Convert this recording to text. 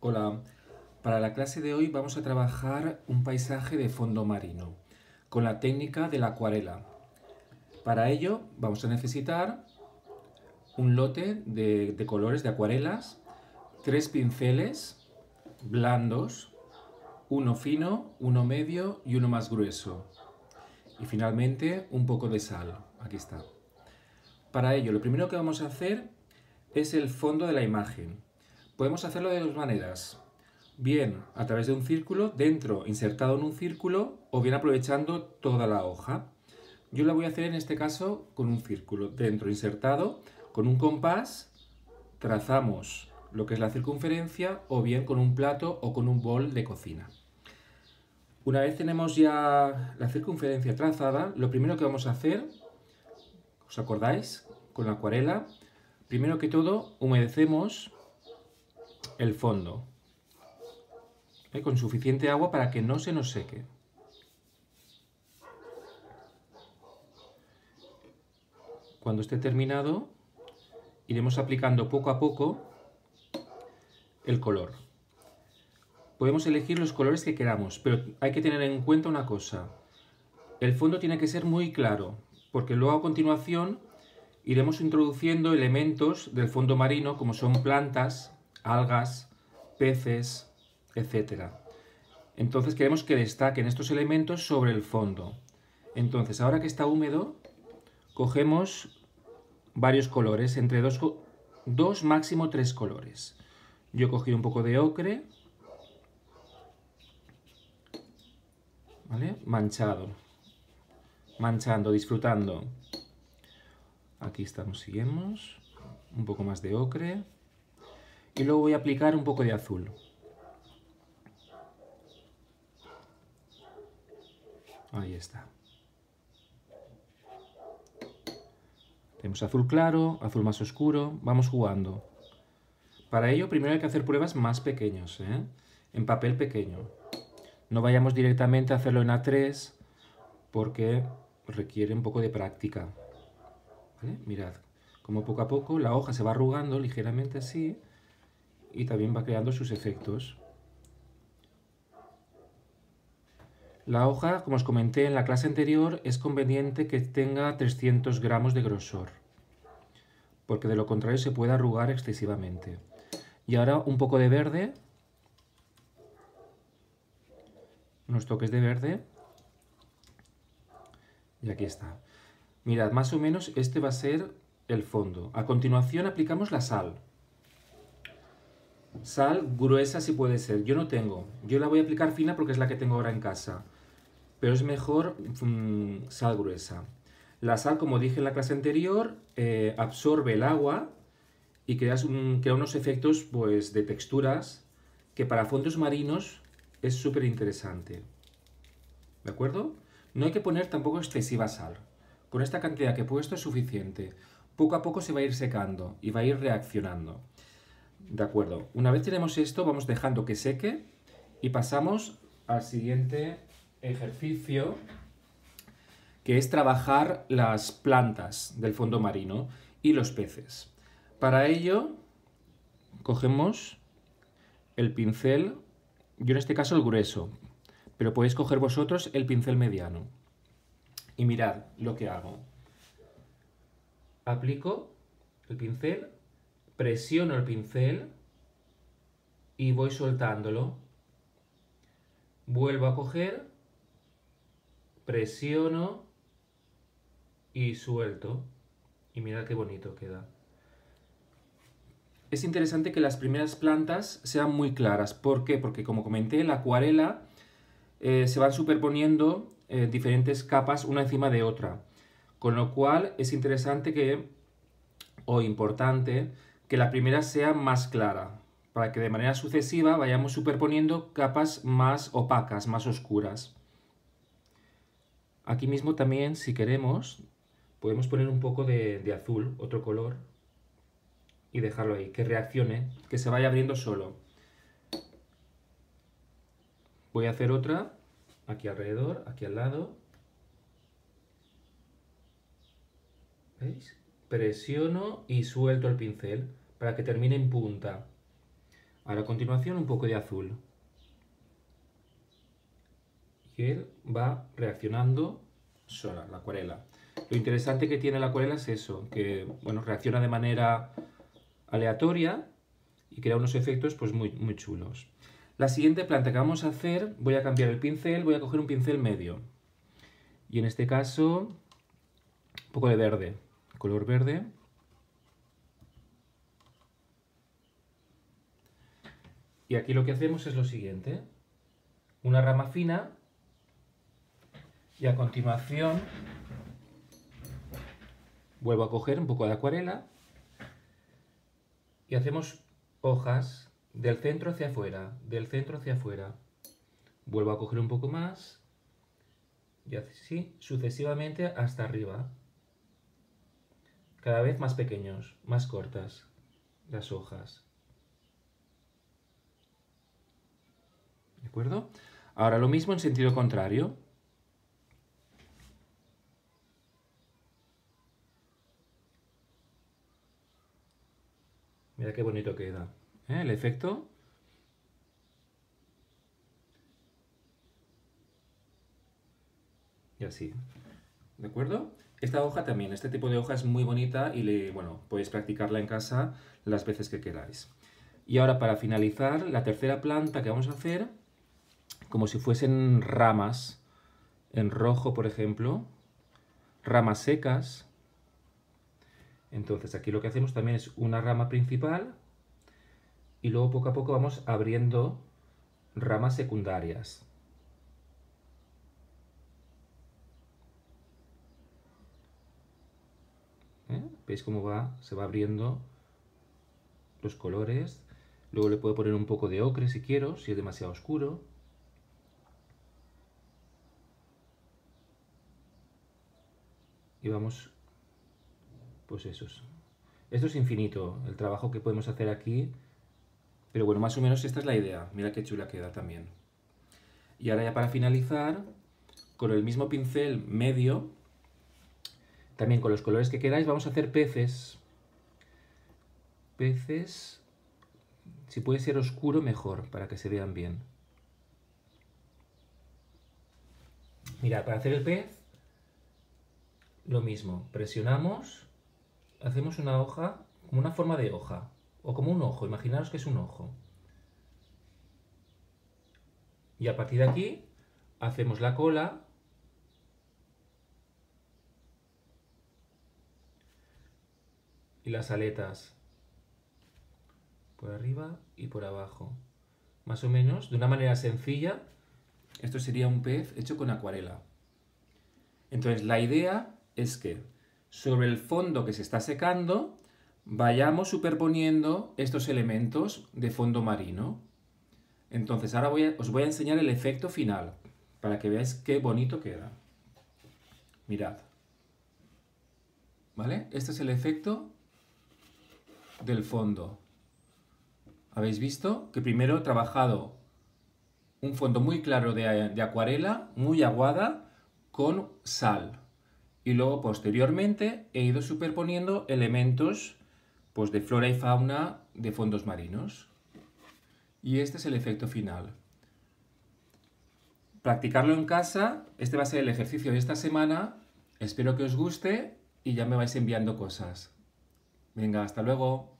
Hola, para la clase de hoy vamos a trabajar un paisaje de fondo marino con la técnica de la acuarela. Para ello vamos a necesitar un lote de, de colores de acuarelas, tres pinceles blandos, uno fino, uno medio y uno más grueso. Y finalmente un poco de sal. Aquí está. Para ello lo primero que vamos a hacer es el fondo de la imagen. Podemos hacerlo de dos maneras. Bien a través de un círculo, dentro insertado en un círculo, o bien aprovechando toda la hoja. Yo la voy a hacer en este caso con un círculo, dentro insertado, con un compás, trazamos lo que es la circunferencia, o bien con un plato o con un bol de cocina. Una vez tenemos ya la circunferencia trazada, lo primero que vamos a hacer, ¿os acordáis? Con la acuarela, primero que todo humedecemos el fondo ¿eh? con suficiente agua para que no se nos seque. Cuando esté terminado, iremos aplicando poco a poco el color. Podemos elegir los colores que queramos, pero hay que tener en cuenta una cosa. El fondo tiene que ser muy claro, porque luego a continuación iremos introduciendo elementos del fondo marino como son plantas, algas, peces, etc. Entonces queremos que destaquen estos elementos sobre el fondo. Entonces, ahora que está húmedo, cogemos varios colores, entre dos, dos máximo tres colores. Yo he cogido un poco de ocre, ¿vale? Manchado, manchando, disfrutando. Aquí estamos, seguimos. Un poco más de ocre. Y luego voy a aplicar un poco de azul. Ahí está. Tenemos azul claro, azul más oscuro, vamos jugando. Para ello primero hay que hacer pruebas más pequeños, ¿eh? en papel pequeño. No vayamos directamente a hacerlo en A3 porque requiere un poco de práctica. Mirad, como poco a poco la hoja se va arrugando ligeramente así y también va creando sus efectos. La hoja, como os comenté en la clase anterior, es conveniente que tenga 300 gramos de grosor, porque de lo contrario se puede arrugar excesivamente. Y ahora un poco de verde, unos toques de verde, y aquí está. Mirad, más o menos este va a ser el fondo. A continuación aplicamos la sal. Sal gruesa si puede ser. Yo no tengo. Yo la voy a aplicar fina porque es la que tengo ahora en casa. Pero es mejor mm, sal gruesa. La sal, como dije en la clase anterior, eh, absorbe el agua y crea, unos efectos pues, de texturas que para fondos marinos es súper interesante. ¿De acuerdo? No hay que poner tampoco excesiva sal. Con esta cantidad que he puesto es suficiente. Poco a poco se va a ir secando y va a ir reaccionando. De acuerdo, una vez tenemos esto, vamos dejando que seque y pasamos al siguiente ejercicio, que es trabajar las plantas del fondo marino y los peces. Para ello, cogemos el pincel, yo en este caso el grueso, pero podéis coger vosotros el pincel mediano. Y mirad lo que hago. Aplico el pincel presiono el pincel y voy soltándolo. Vuelvo a coger, presiono y suelto. Y mira qué bonito queda. Es interesante que las primeras plantas sean muy claras. ¿Por qué? Porque como comenté, la acuarela eh, se van superponiendo eh, diferentes capas una encima de otra. Con lo cual es interesante que, o importante, que la primera sea más clara, para que de manera sucesiva vayamos superponiendo capas más opacas, más oscuras. Aquí mismo también, si queremos, podemos poner un poco de, azul, otro color, y dejarlo ahí, que reaccione, que se vaya abriendo solo. Voy a hacer otra, aquí alrededor, aquí al lado. ¿Veis? Presiono y suelto el pincel para que termine en punta. Ahora a continuación un poco de azul. Y él va reaccionando sola, la acuarela. Lo interesante que tiene la acuarela es eso, que bueno, reacciona de manera aleatoria y crea unos efectos pues muy, muy chulos. La siguiente planta que vamos a hacer, voy a cambiar el pincel, voy a coger un pincel medio. Y en este caso, un poco de verde, color verde. Y aquí lo que hacemos es lo siguiente. Una rama fina y a continuación vuelvo a coger un poco de acuarela y hacemos hojas del centro hacia afuera, del centro hacia afuera. Vuelvo a coger un poco más y así sucesivamente hasta arriba. Cada vez más pequeños, más cortas las hojas. Ahora lo mismo en sentido contrario. Mira qué bonito queda. ¿eh? El efecto. Y así. ¿De acuerdo? Esta hoja también, este tipo de hoja es muy bonita y bueno, podéis practicarla en casa las veces que queráis. Y ahora para finalizar, la tercera planta que vamos a hacer, como si fuesen ramas, en rojo por ejemplo, ramas secas, entonces aquí lo que hacemos también es una rama principal y luego poco a poco vamos abriendo ramas secundarias. ¿Eh? ¿Veis cómo va? Se va abriendo los colores. Luego le puedo poner un poco de ocre si quiero, si es demasiado oscuro. Y vamos pues eso es. Esto es infinito, el trabajo que podemos hacer aquí. Pero bueno, más o menos esta es la idea. Mira qué chula queda también. Y ahora ya para finalizar, con el mismo pincel medio, también con los colores que queráis, vamos a hacer peces. Peces, si puede ser oscuro, mejor, para que se vean bien. Mirad, para hacer el pez, lo mismo. Presionamos hacemos una hoja como una forma de hoja, o como un ojo, imaginaros que es un ojo. Y a partir de aquí hacemos la cola y las aletas por arriba y por abajo. Más o menos, de una manera sencilla, esto sería un pez hecho con acuarela. Entonces la idea es que sobre el fondo que se está secando, vayamos superponiendo estos elementos de fondo marino. Entonces ahora os voy a enseñar el efecto final, para que veáis qué bonito queda. Mirad. ¿Vale? Este es el efecto del fondo. ¿Habéis visto? Que primero he trabajado un fondo muy claro de, de acuarela, muy aguada, con sal y luego posteriormente he ido superponiendo elementos pues, de flora y fauna de fondos marinos. Y este es el efecto final. Practicarlo en casa, este va a ser el ejercicio de esta semana. Espero que os guste y ya me vais enviando cosas. Venga, hasta luego.